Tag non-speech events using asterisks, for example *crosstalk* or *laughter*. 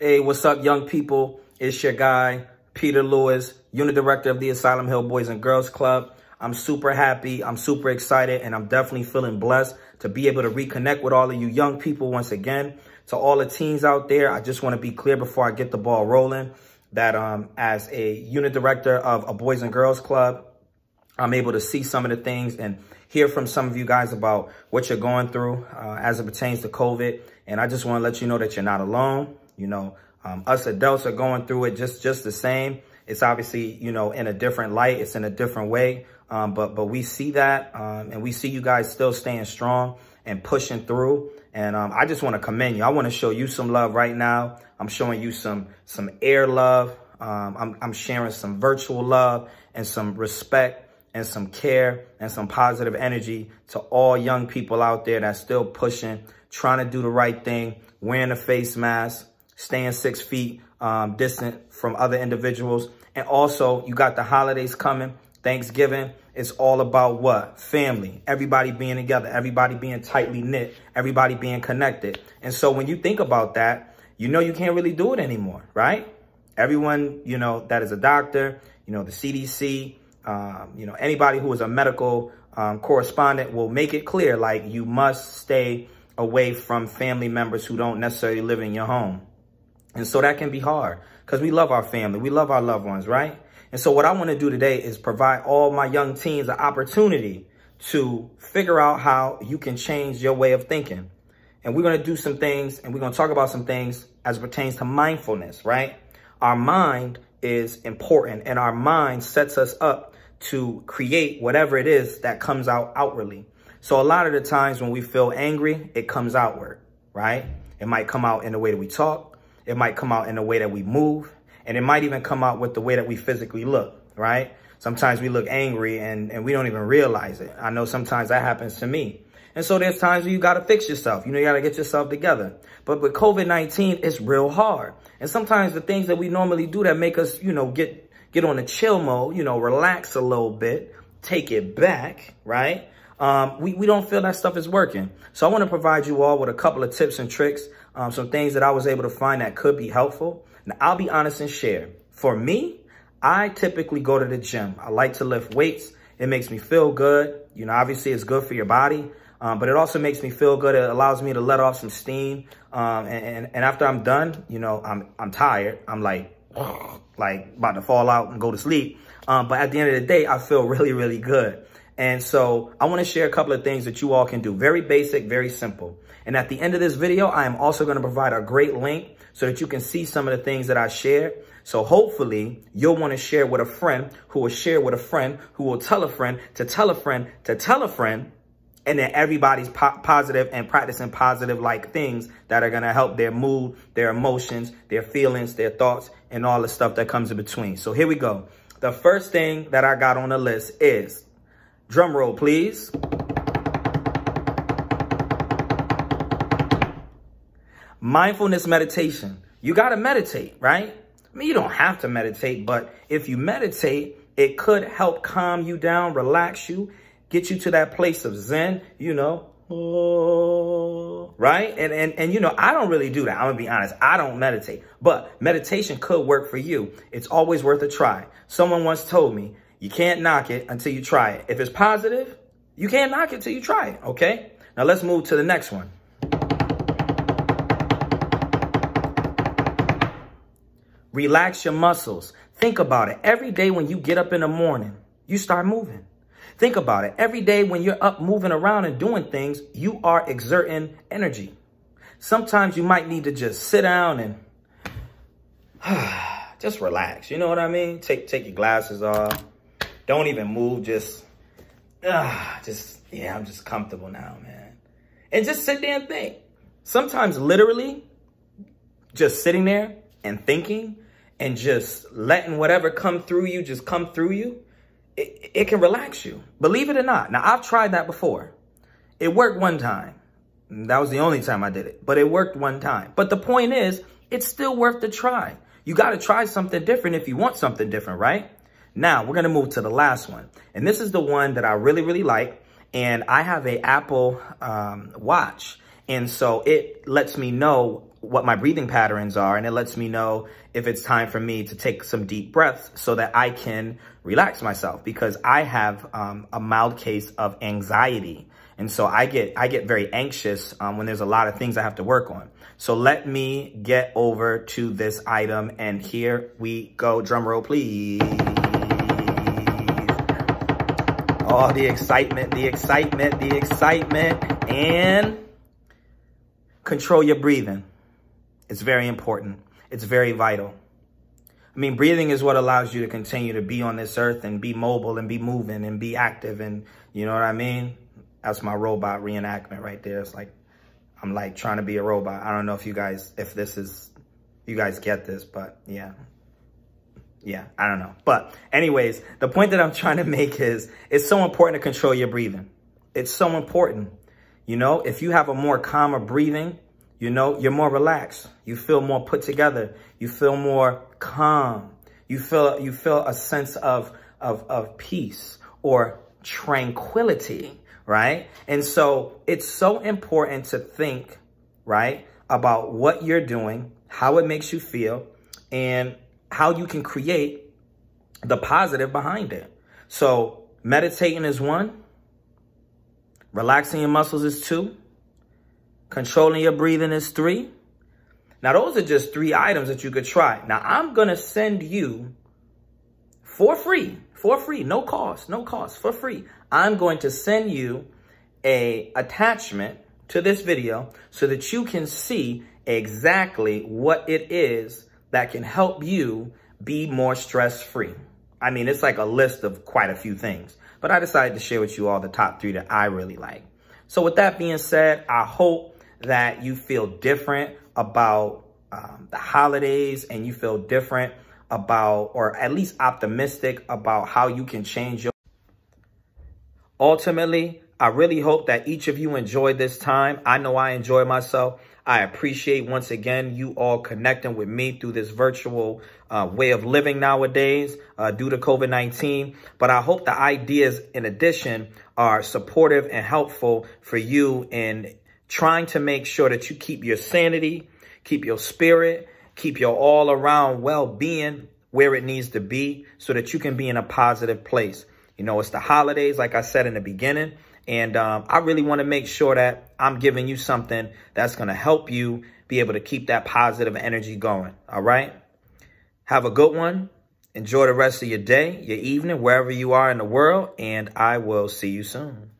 Hey, what's up, young people? It's your guy, Peter Lewis, unit director of the Asylum Hill Boys and Girls Club. I'm super happy. I'm super excited, and I'm definitely feeling blessed to be able to reconnect with all of you young people once again. To all the teens out there, I just want to be clear before I get the ball rolling that um, as a unit director of a Boys and Girls Club, I'm able to see some of the things and hear from some of you guys about what you're going through uh, as it pertains to COVID. And I just want to let you know that you're not alone. You know, um, us adults are going through it just, just the same. It's obviously, you know, in a different light. It's in a different way. Um, but, but we see that, um, and we see you guys still staying strong and pushing through. And, um, I just want to commend you. I want to show you some love right now. I'm showing you some, some air love. Um, I'm, I'm sharing some virtual love and some respect and some care and some positive energy to all young people out there that's still pushing, trying to do the right thing, wearing a face mask, staying six feet um, distant from other individuals. And also, you got the holidays coming. Thanksgiving is all about what? Family. Everybody being together. Everybody being tightly knit. Everybody being connected. And so when you think about that, you know you can't really do it anymore, right? Everyone, you know, that is a doctor, you know, the CDC, um, you know, anybody who is a medical um, correspondent will make it clear, like you must stay away from family members who don't necessarily live in your home. And so that can be hard because we love our family. We love our loved ones, right? And so what I want to do today is provide all my young teens an opportunity to figure out how you can change your way of thinking. And we're going to do some things and we're going to talk about some things as pertains to mindfulness, right? Our mind is important and our mind sets us up to create whatever it is that comes out outwardly. So a lot of the times when we feel angry, it comes outward, right? It might come out in the way that we talk. It might come out in the way that we move. And it might even come out with the way that we physically look, right? Sometimes we look angry and, and we don't even realize it. I know sometimes that happens to me. And so there's times where you got to fix yourself. You know, you got to get yourself together. But with COVID-19, it's real hard. And sometimes the things that we normally do that make us, you know, get, get on a chill mode, you know, relax a little bit, take it back, right? Um, we, we don't feel that stuff is working. So I want to provide you all with a couple of tips and tricks, um, some things that I was able to find that could be helpful. Now, I'll be honest and share. For me, I typically go to the gym. I like to lift weights. It makes me feel good. You know, obviously it's good for your body, um, but it also makes me feel good. It allows me to let off some steam. Um, and, and, and, after I'm done, you know, I'm, I'm tired. I'm like, *sniffs* like about to fall out and go to sleep. Um, but at the end of the day, I feel *laughs* really, really good. And so I want to share a couple of things that you all can do. Very basic, very simple. And at the end of this video, I am also going to provide a great link so that you can see some of the things that I share. So hopefully you'll want to share with a friend who will share with a friend who will tell a friend to tell a friend to tell a friend. And then everybody's po positive and practicing positive like things that are going to help their mood, their emotions, their feelings, their thoughts, and all the stuff that comes in between. So here we go. The first thing that I got on the list is, drum roll, please. Mindfulness meditation. You got to meditate, right? I mean, you don't have to meditate, but if you meditate, it could help calm you down, relax you, get you to that place of Zen, you know, right? And, and, and, you know, I don't really do that. I'm gonna be honest. I don't meditate, but meditation could work for you. It's always worth a try. Someone once told me, you can't knock it until you try it. If it's positive, you can't knock it till you try it, okay? Now let's move to the next one. Relax your muscles. Think about it. Every day when you get up in the morning, you start moving. Think about it. Every day when you're up moving around and doing things, you are exerting energy. Sometimes you might need to just sit down and *sighs* just relax. You know what I mean? Take take your glasses off. Don't even move. Just, uh, just, yeah, I'm just comfortable now, man. And just sit there and think. Sometimes literally just sitting there and thinking and just letting whatever come through you just come through you, it, it can relax you. Believe it or not. Now, I've tried that before. It worked one time. That was the only time I did it, but it worked one time. But the point is, it's still worth the try. You got to try something different if you want something different, right? Now, we're going to move to the last one. And this is the one that I really, really like. And I have a Apple um, Watch. And so it lets me know what my breathing patterns are and it lets me know if it's time for me to take some deep breaths so that I can relax myself because I have um, a mild case of anxiety. And so I get I get very anxious um, when there's a lot of things I have to work on. So let me get over to this item and here we go. Drum roll, please. Oh, the excitement, the excitement, the excitement, and control your breathing. It's very important. It's very vital. I mean, breathing is what allows you to continue to be on this earth and be mobile and be moving and be active. And you know what I mean? That's my robot reenactment right there. It's like, I'm like trying to be a robot. I don't know if you guys, if this is, you guys get this, but yeah. Yeah, I don't know. But anyways, the point that I'm trying to make is it's so important to control your breathing. It's so important. You know, if you have a more calmer breathing, you know, you're more relaxed. You feel more put together. You feel more calm. You feel you feel a sense of of of peace or tranquility, right? And so it's so important to think, right, about what you're doing, how it makes you feel, and how you can create the positive behind it. So meditating is one, relaxing your muscles is two, Controlling your breathing is three. Now, those are just three items that you could try. Now, I'm going to send you for free, for free, no cost, no cost, for free. I'm going to send you a attachment to this video so that you can see exactly what it is that can help you be more stress-free. I mean, it's like a list of quite a few things, but I decided to share with you all the top three that I really like. So with that being said, I hope that you feel different about um, the holidays and you feel different about, or at least optimistic about how you can change your. Ultimately, I really hope that each of you enjoyed this time. I know I enjoy myself. I appreciate once again you all connecting with me through this virtual uh, way of living nowadays uh, due to COVID-19. But I hope the ideas in addition are supportive and helpful for you in trying to make sure that you keep your sanity, keep your spirit, keep your all around well-being where it needs to be so that you can be in a positive place. You know, it's the holidays, like I said in the beginning. And um, I really want to make sure that I'm giving you something that's going to help you be able to keep that positive energy going. All right. Have a good one. Enjoy the rest of your day, your evening, wherever you are in the world. And I will see you soon.